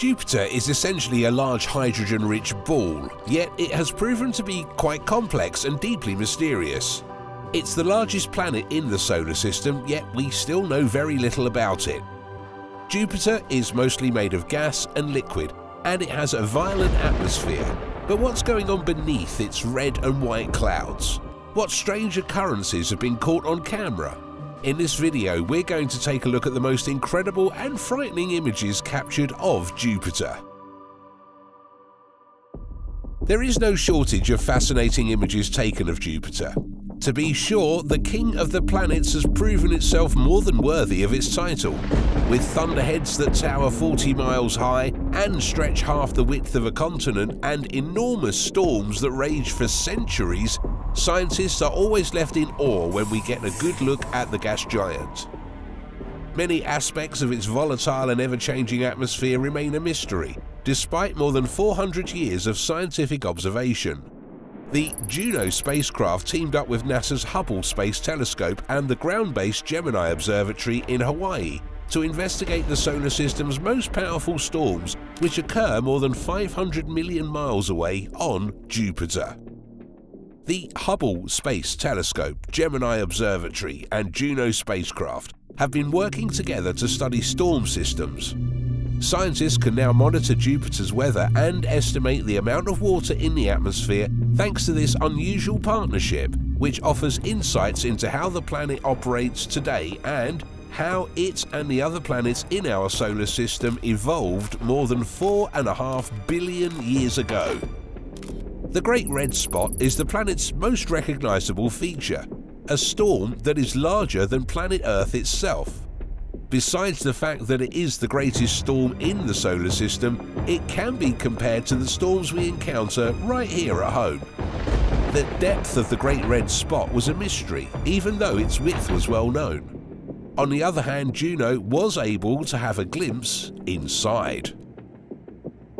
Jupiter is essentially a large hydrogen-rich ball, yet it has proven to be quite complex and deeply mysterious. It's the largest planet in the solar system, yet we still know very little about it. Jupiter is mostly made of gas and liquid, and it has a violent atmosphere. But what's going on beneath its red and white clouds? What strange occurrences have been caught on camera? In this video, we're going to take a look at the most incredible and frightening images captured of Jupiter. There is no shortage of fascinating images taken of Jupiter. To be sure, the King of the Planets has proven itself more than worthy of its title. With thunderheads that tower 40 miles high and stretch half the width of a continent and enormous storms that rage for centuries, scientists are always left in awe when we get a good look at the gas giant. Many aspects of its volatile and ever-changing atmosphere remain a mystery, despite more than 400 years of scientific observation. The Juno spacecraft teamed up with NASA's Hubble Space Telescope and the ground-based Gemini Observatory in Hawaii to investigate the solar system's most powerful storms, which occur more than 500 million miles away on Jupiter. The Hubble Space Telescope, Gemini Observatory and Juno spacecraft have been working together to study storm systems, Scientists can now monitor Jupiter's weather and estimate the amount of water in the atmosphere thanks to this unusual partnership, which offers insights into how the planet operates today and how it and the other planets in our solar system evolved more than four and a half billion years ago. The Great Red Spot is the planet's most recognizable feature, a storm that is larger than planet Earth itself. Besides the fact that it is the greatest storm in the solar system, it can be compared to the storms we encounter right here at home. The depth of the Great Red Spot was a mystery, even though its width was well known. On the other hand, Juno was able to have a glimpse inside.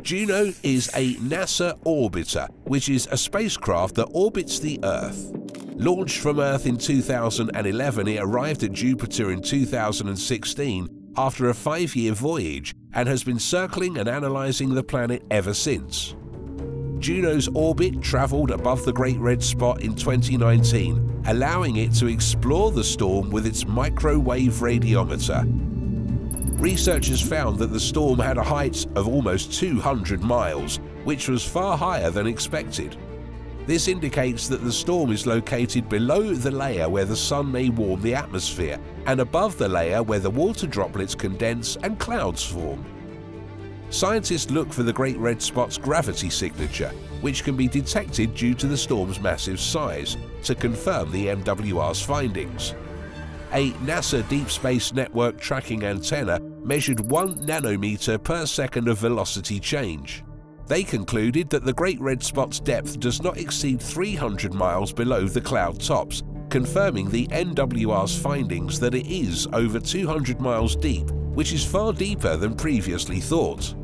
Juno is a NASA orbiter, which is a spacecraft that orbits the Earth. Launched from Earth in 2011, it arrived at Jupiter in 2016 after a five-year voyage and has been circling and analysing the planet ever since. Juno's orbit travelled above the Great Red Spot in 2019, allowing it to explore the storm with its microwave radiometer. Researchers found that the storm had a height of almost 200 miles, which was far higher than expected. This indicates that the storm is located below the layer where the sun may warm the atmosphere and above the layer where the water droplets condense and clouds form. Scientists look for the Great Red Spot's gravity signature, which can be detected due to the storm's massive size, to confirm the MWR's findings. A NASA Deep Space Network tracking antenna measured 1 nanometer per second of velocity change. They concluded that the Great Red Spot's depth does not exceed 300 miles below the cloud tops, confirming the MWR's findings that it is over 200 miles deep, which is far deeper than previously thought.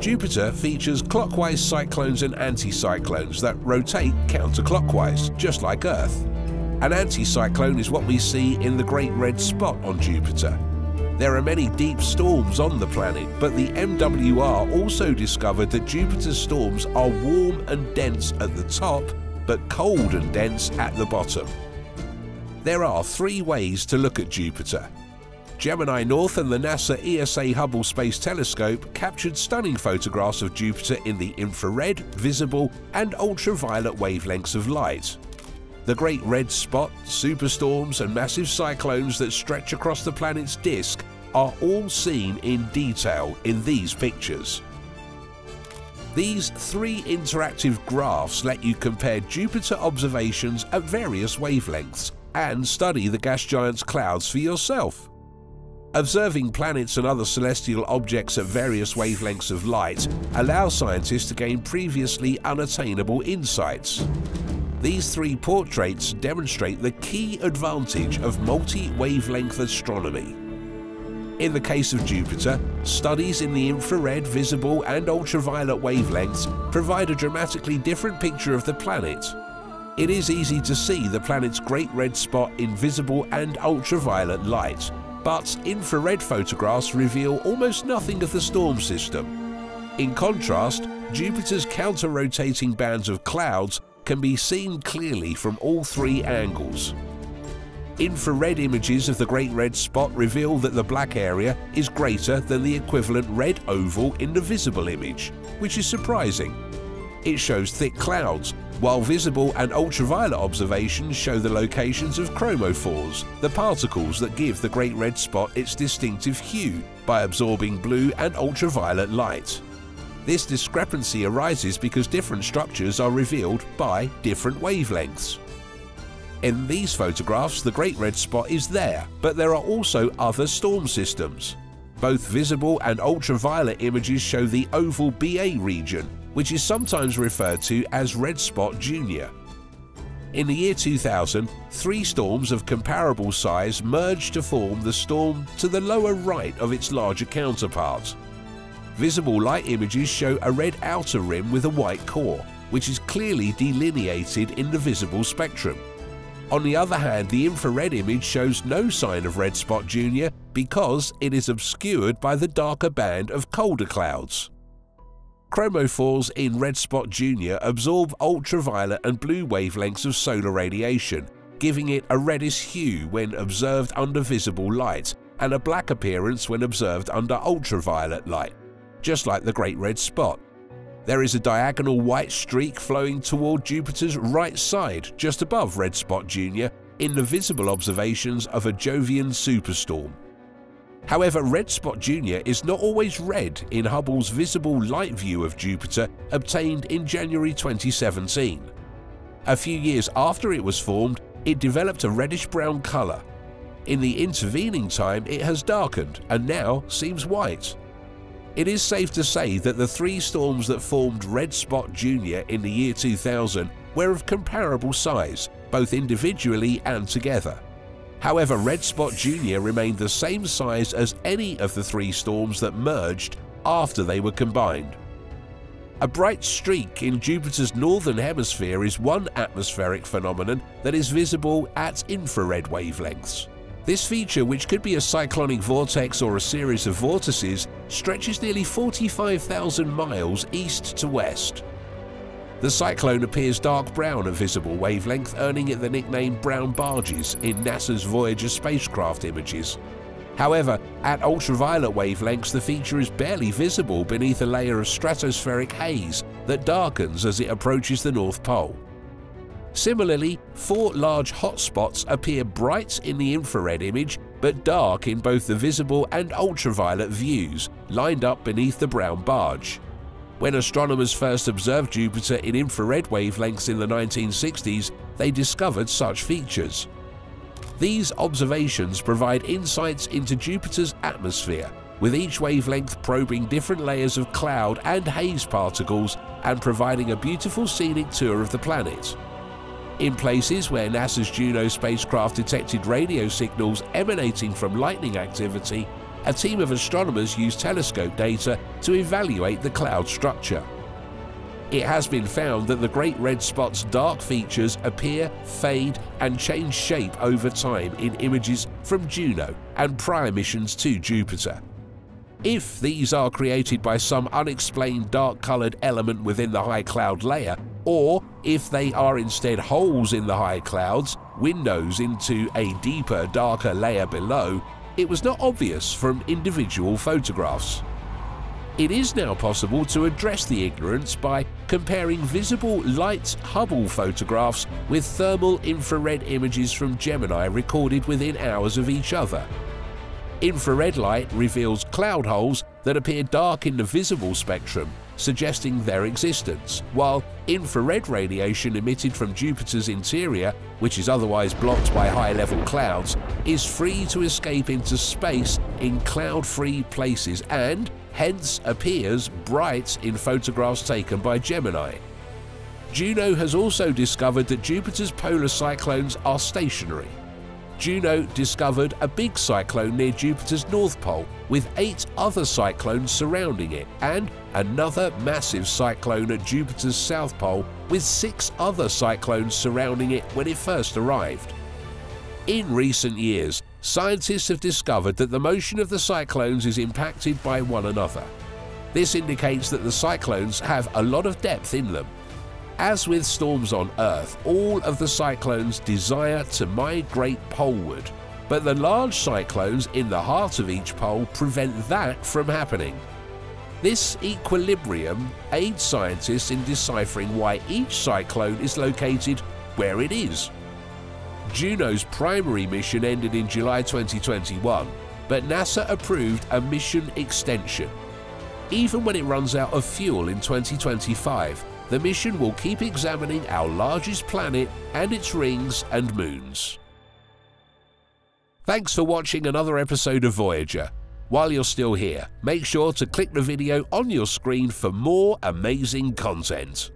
Jupiter features clockwise cyclones and anticyclones that rotate counterclockwise, just like Earth. An anticyclone is what we see in the Great Red Spot on Jupiter, there are many deep storms on the planet, but the MWR also discovered that Jupiter's storms are warm and dense at the top, but cold and dense at the bottom. There are three ways to look at Jupiter. Gemini North and the NASA ESA Hubble Space Telescope captured stunning photographs of Jupiter in the infrared, visible and ultraviolet wavelengths of light. The Great Red Spot, superstorms and massive cyclones that stretch across the planet's disk are all seen in detail in these pictures. These three interactive graphs let you compare Jupiter observations at various wavelengths and study the gas giant's clouds for yourself. Observing planets and other celestial objects at various wavelengths of light allows scientists to gain previously unattainable insights. These three portraits demonstrate the key advantage of multi-wavelength astronomy. In the case of Jupiter, studies in the infrared, visible and ultraviolet wavelengths provide a dramatically different picture of the planet. It is easy to see the planet's great red spot in visible and ultraviolet light, but infrared photographs reveal almost nothing of the storm system. In contrast, Jupiter's counter-rotating bands of clouds can be seen clearly from all three angles. Infrared images of the Great Red Spot reveal that the black area is greater than the equivalent red oval in the visible image, which is surprising. It shows thick clouds, while visible and ultraviolet observations show the locations of chromophores, the particles that give the Great Red Spot its distinctive hue by absorbing blue and ultraviolet light. This discrepancy arises because different structures are revealed by different wavelengths. In these photographs, the Great Red Spot is there, but there are also other storm systems. Both visible and ultraviolet images show the oval BA region, which is sometimes referred to as Red Spot Junior. In the year 2000, three storms of comparable size merged to form the storm to the lower right of its larger counterpart. Visible light images show a red outer rim with a white core, which is clearly delineated in the visible spectrum. On the other hand, the infrared image shows no sign of red spot junior because it is obscured by the darker band of colder clouds. Chromophores in red spot junior absorb ultraviolet and blue wavelengths of solar radiation, giving it a reddish hue when observed under visible light and a black appearance when observed under ultraviolet light, just like the Great Red Spot. There is a diagonal white streak flowing toward Jupiter's right side just above Red Spot Junior in the visible observations of a Jovian superstorm. However, Red Spot Junior is not always red in Hubble's visible light view of Jupiter obtained in January 2017. A few years after it was formed, it developed a reddish-brown colour. In the intervening time, it has darkened and now seems white. It is safe to say that the three storms that formed Red Spot Junior in the year 2000 were of comparable size, both individually and together. However, Red Spot Junior remained the same size as any of the three storms that merged after they were combined. A bright streak in Jupiter's northern hemisphere is one atmospheric phenomenon that is visible at infrared wavelengths. This feature, which could be a cyclonic vortex or a series of vortices, stretches nearly 45,000 miles east to west. The cyclone appears dark brown at visible wavelength, earning it the nickname brown barges in NASA's Voyager spacecraft images. However, at ultraviolet wavelengths the feature is barely visible beneath a layer of stratospheric haze that darkens as it approaches the North Pole. Similarly, four large hotspots appear bright in the infrared image but dark in both the visible and ultraviolet views, lined up beneath the brown barge. When astronomers first observed Jupiter in infrared wavelengths in the 1960s, they discovered such features. These observations provide insights into Jupiter's atmosphere, with each wavelength probing different layers of cloud and haze particles and providing a beautiful scenic tour of the planet. In places where NASA's Juno spacecraft detected radio signals emanating from lightning activity, a team of astronomers used telescope data to evaluate the cloud structure. It has been found that the Great Red Spot's dark features appear, fade and change shape over time in images from Juno and prior missions to Jupiter. If these are created by some unexplained dark-coloured element within the high cloud layer, or if they are instead holes in the high clouds, windows into a deeper, darker layer below, it was not obvious from individual photographs. It is now possible to address the ignorance by comparing visible light Hubble photographs with thermal infrared images from Gemini recorded within hours of each other. Infrared light reveals cloud holes that appear dark in the visible spectrum, suggesting their existence, while infrared radiation emitted from Jupiter's interior, which is otherwise blocked by high-level clouds, is free to escape into space in cloud-free places and, hence, appears bright in photographs taken by Gemini. Juno has also discovered that Jupiter's polar cyclones are stationary, Juno discovered a big cyclone near Jupiter's north pole with eight other cyclones surrounding it and another massive cyclone at Jupiter's south pole with six other cyclones surrounding it when it first arrived. In recent years, scientists have discovered that the motion of the cyclones is impacted by one another. This indicates that the cyclones have a lot of depth in them. As with storms on Earth, all of the cyclones desire to migrate poleward, but the large cyclones in the heart of each pole prevent that from happening. This equilibrium aids scientists in deciphering why each cyclone is located where it is. Juno's primary mission ended in July 2021, but NASA approved a mission extension. Even when it runs out of fuel in 2025, the mission will keep examining our largest planet and its rings and moons. Thanks for watching another episode of Voyager. While you're still here, make sure to click the video on your screen for more amazing content.